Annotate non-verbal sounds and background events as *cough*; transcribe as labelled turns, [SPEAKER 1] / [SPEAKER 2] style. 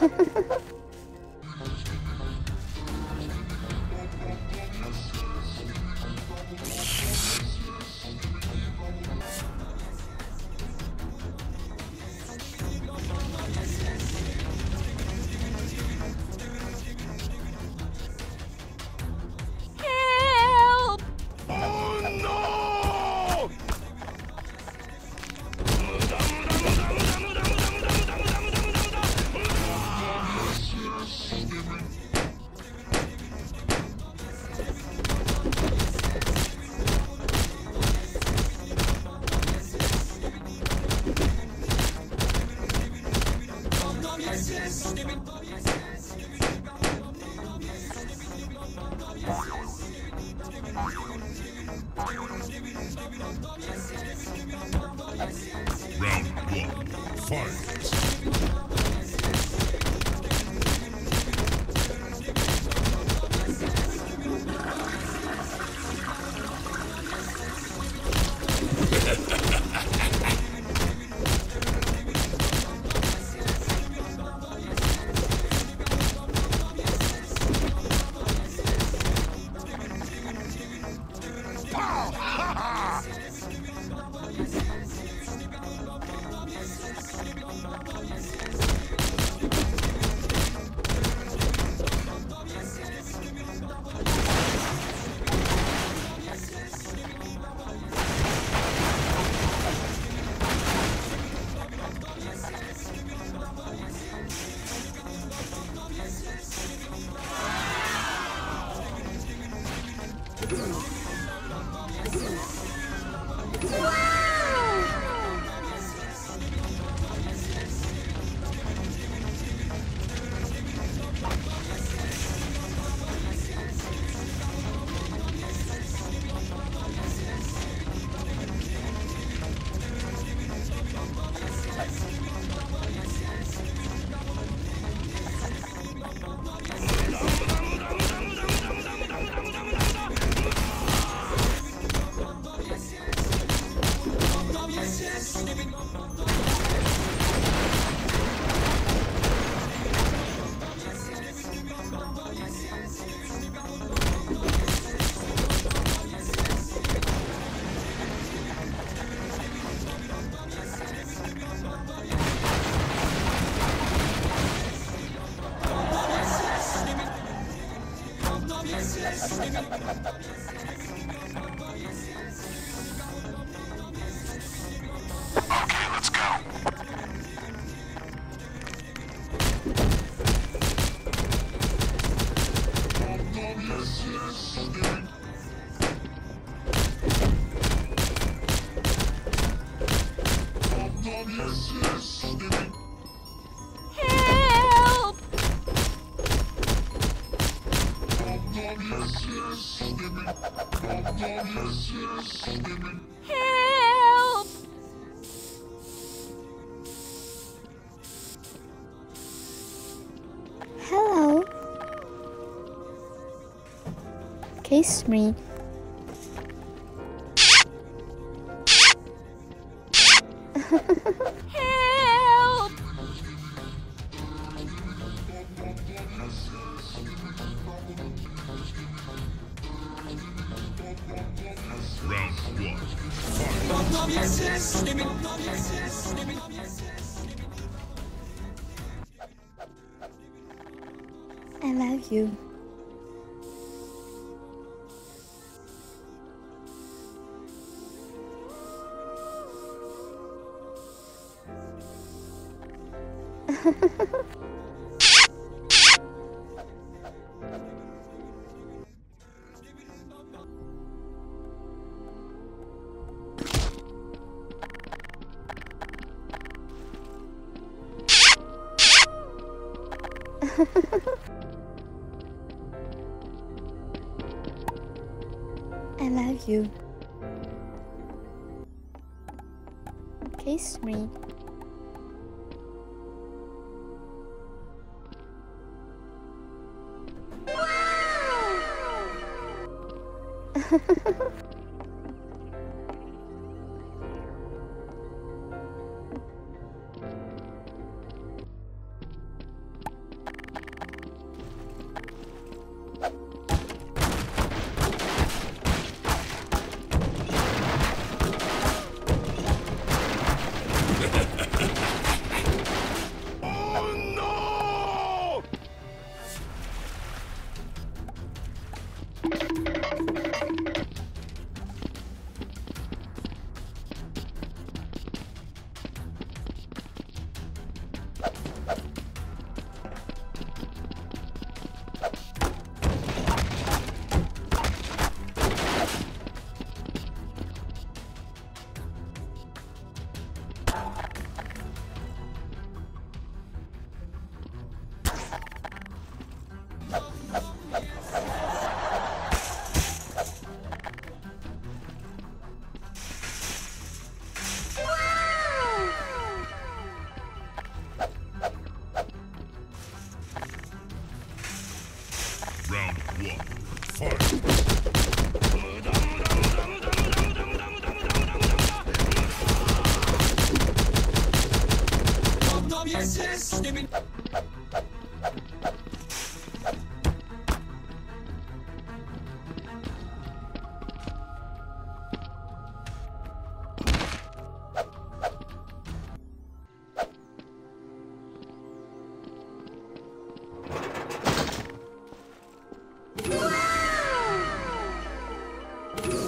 [SPEAKER 1] Round one. Fight.
[SPEAKER 2] うわ
[SPEAKER 3] Help!
[SPEAKER 4] Hello. Kiss me.
[SPEAKER 3] Help! *laughs*
[SPEAKER 4] I love you. *laughs* *laughs* I love you. Kiss me. *laughs*
[SPEAKER 1] one. Fight.
[SPEAKER 4] Hello. Yeah.